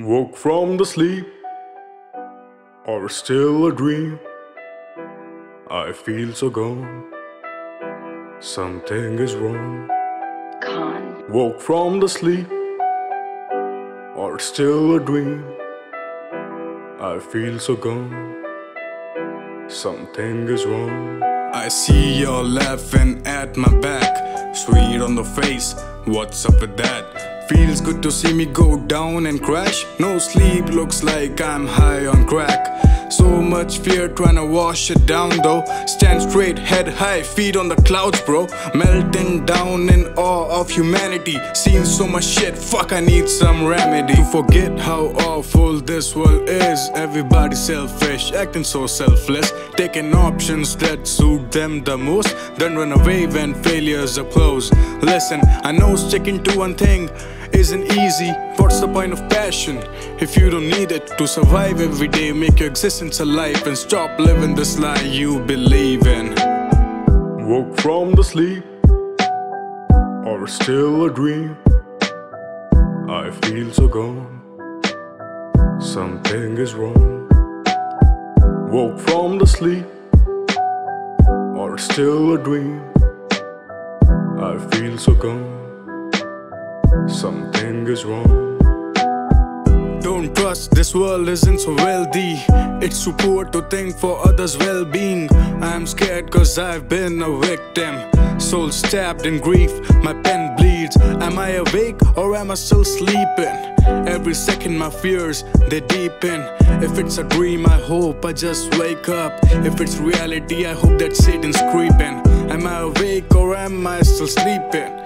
Woke from the sleep, or still a dream. I feel so gone. Something is wrong. Con. Woke from the sleep, or still a dream. I feel so gone. Something is wrong. I see you're laughing at my back. Sweet on the face, what's up with that? Feels good to see me go down and crash. No sleep, looks like I'm high on crack. So much fear trying to wash it down though. Stand straight, head high, feet on the clouds, bro. Melting down in awe of humanity. Seen so much shit, fuck, I need some remedy. To forget how awful this world is. Everybody selfish, acting so selfless. Taking options that suit them the most. Then run away when failures are close. Listen, I know sticking to one thing isn't easy. What's the point of passion if you don't need it to survive every day? Make your existence alive and stop living this lie you believe in. Woke from the sleep, or still a dream. I feel so gone. Something is wrong. Woke from the sleep, or still a dream. I feel so gone. Something is wrong. Don't trust this world isn't so wealthy. It's too poor to think for others' well being. I'm scared cause I've been a victim. Soul stabbed in grief, my pen bleeds. Am I awake or am I still sleeping? Every second my fears they deepen. If it's a dream, I hope I just wake up. If it's reality, I hope that Satan's creeping. Am I awake or am I still sleeping?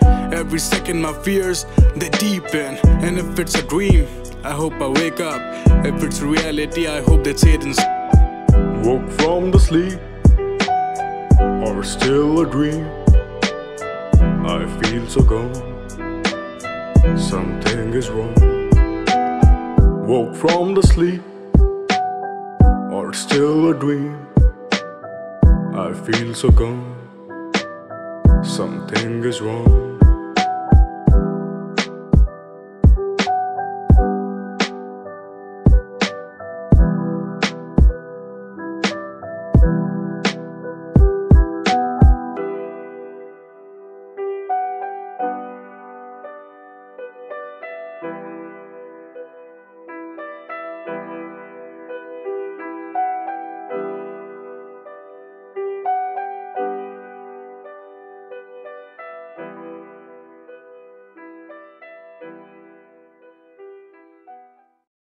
Every second my fears they deepen. And if it's a dream, I hope I wake up. If it's reality, I hope that Satan's Woke from the sleep, or still a dream. I feel so gone. Something is wrong. Woke from the sleep, or still a dream. I feel so gone. Something is wrong.